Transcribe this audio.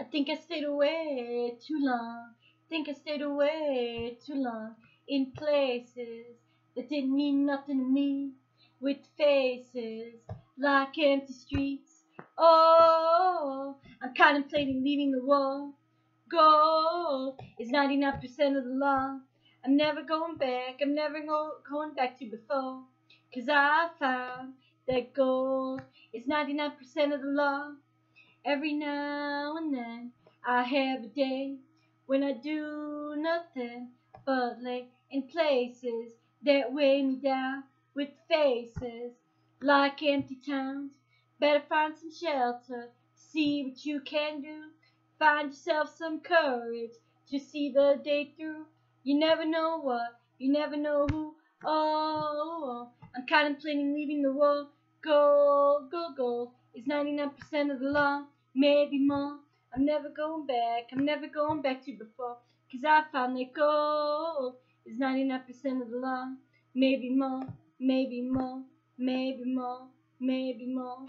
I think I stayed away too long. I Think I stayed away too long in places that didn't mean nothing to me. With faces like empty streets. Oh, I'm contemplating leaving the world. Gold is 99% of the law. I'm never going back. I'm never go- going back to before. Cause I found that gold is 99% of the law. Every now and then I have a day when I do nothing but lay in places that weigh me down with faces like empty towns. Better find some shelter, see what you can do. Find yourself some courage to see the day through. You never know what, you never know who. Oh, I'm contemplating leaving the world. Is 99% of the law, maybe more. I'm never going back, I'm never going back to before. Cause I found that gold is 99% of the law, maybe more, maybe more, maybe more, maybe more.